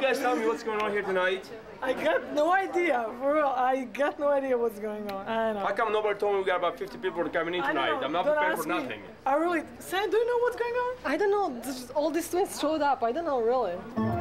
guys tell me what's going on here tonight? I got no idea. For real, I got no idea what's going on. I know. How come nobody told me we got about 50 people coming in tonight? I'm not Don't prepared ask for me. nothing. I really. Sam, do you know what's going on? I don't know. All these twins showed up. I don't know really.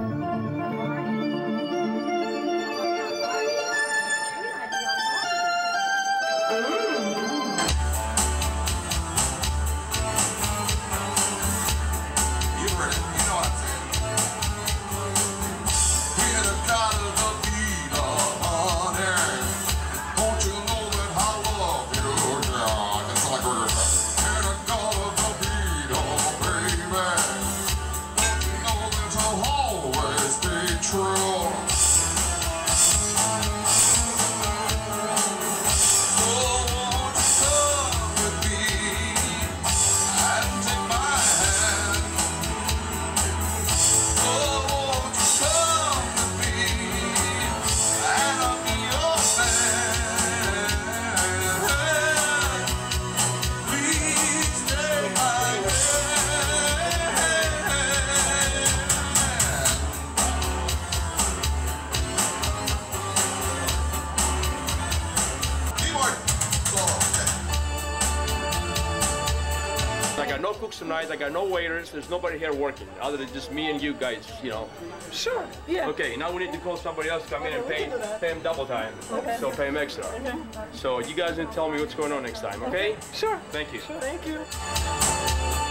I got no tonight. I got no waiters. There's nobody here working other than just me and you guys, you know. Sure. Yeah. Okay, now we need to call somebody else to come in and pay, pay him double time. Okay. So pay him extra. Okay. So you guys to tell me what's going on next time, okay? Sure. Thank you. Sure, Thank you.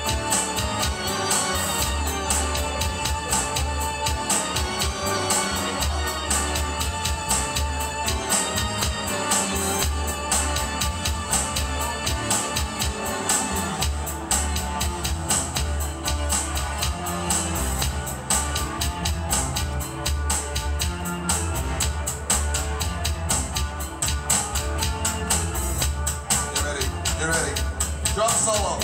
Get ready. Drum solo.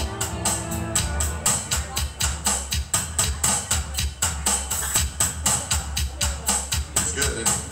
It's good. It?